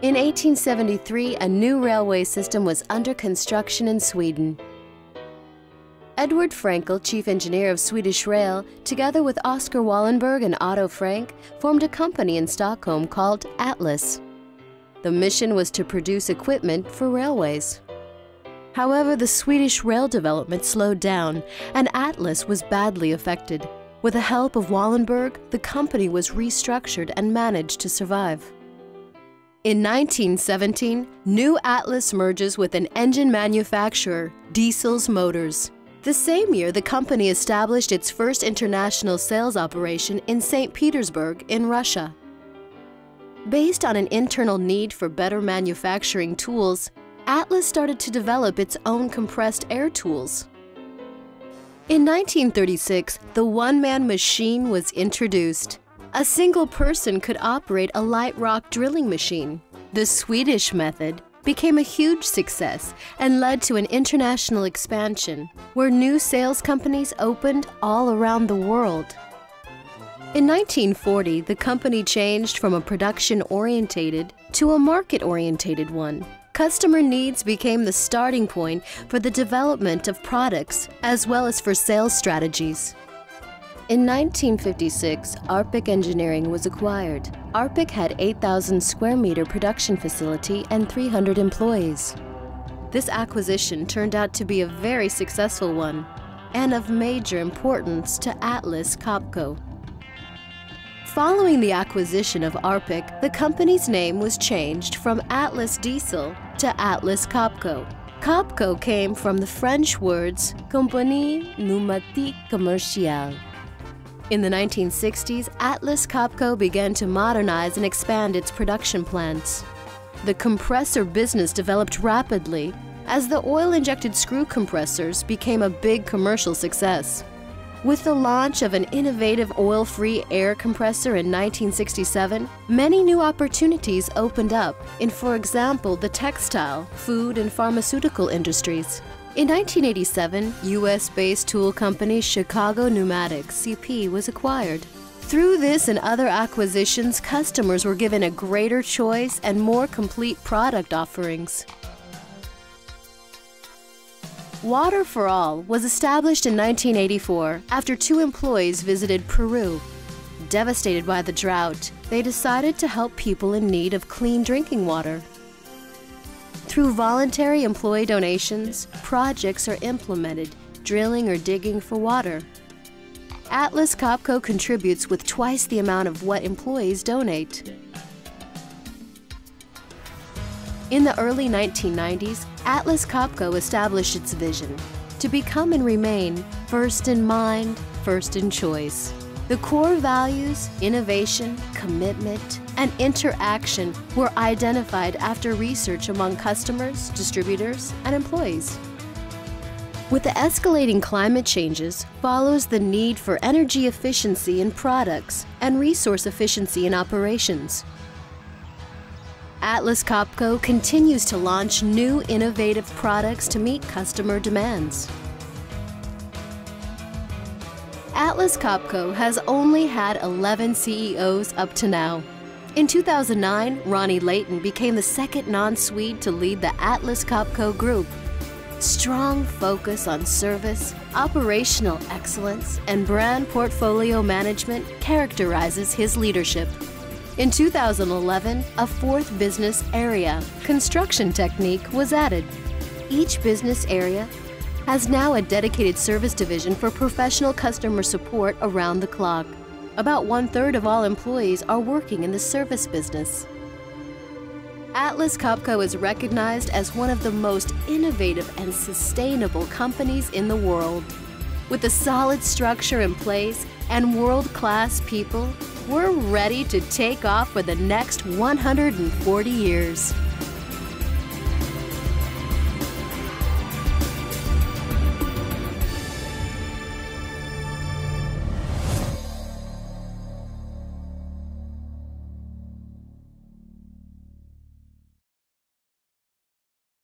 In 1873, a new railway system was under construction in Sweden. Edward Frankel, chief engineer of Swedish Rail, together with Oscar Wallenberg and Otto Frank, formed a company in Stockholm called Atlas. The mission was to produce equipment for railways. However, the Swedish rail development slowed down and Atlas was badly affected. With the help of Wallenberg, the company was restructured and managed to survive. In 1917, New Atlas merges with an engine manufacturer, Diesel's Motors. The same year, the company established its first international sales operation in St. Petersburg in Russia. Based on an internal need for better manufacturing tools, Atlas started to develop its own compressed air tools. In 1936, the one-man machine was introduced. A single person could operate a light rock drilling machine. The Swedish method became a huge success and led to an international expansion where new sales companies opened all around the world. In 1940, the company changed from a production orientated to a market orientated one. Customer needs became the starting point for the development of products as well as for sales strategies. In 1956, Arpic Engineering was acquired. Arpic had 8,000 square meter production facility and 300 employees. This acquisition turned out to be a very successful one and of major importance to Atlas Copco. Following the acquisition of Arpic, the company's name was changed from Atlas Diesel to Atlas Copco. Copco came from the French words Compagnie Pneumatique Commerciale, in the 1960s, Atlas Copco began to modernize and expand its production plants. The compressor business developed rapidly as the oil-injected screw compressors became a big commercial success. With the launch of an innovative oil-free air compressor in 1967, many new opportunities opened up in, for example, the textile, food, and pharmaceutical industries. In 1987, US-based tool company Chicago Pneumatics CP was acquired. Through this and other acquisitions, customers were given a greater choice and more complete product offerings. Water for All was established in 1984 after two employees visited Peru. Devastated by the drought, they decided to help people in need of clean drinking water. Through voluntary employee donations, projects are implemented, drilling or digging for water. Atlas Copco contributes with twice the amount of what employees donate. In the early 1990s, Atlas Copco established its vision to become and remain first in mind, first in choice. The core values, innovation, commitment, and interaction were identified after research among customers, distributors, and employees. With the escalating climate changes follows the need for energy efficiency in products and resource efficiency in operations. Atlas Copco continues to launch new innovative products to meet customer demands. Atlas Copco has only had 11 CEOs up to now. In 2009, Ronnie Leten became the second non-Swede to lead the Atlas Copco Group. Strong focus on service, operational excellence, and brand portfolio management characterizes his leadership. In 2011, a fourth business area, construction technique, was added. Each business area has now a dedicated service division for professional customer support around the clock. About one third of all employees are working in the service business. Atlas Copco is recognized as one of the most innovative and sustainable companies in the world. With a solid structure in place and world-class people, we're ready to take off for the next 140 years.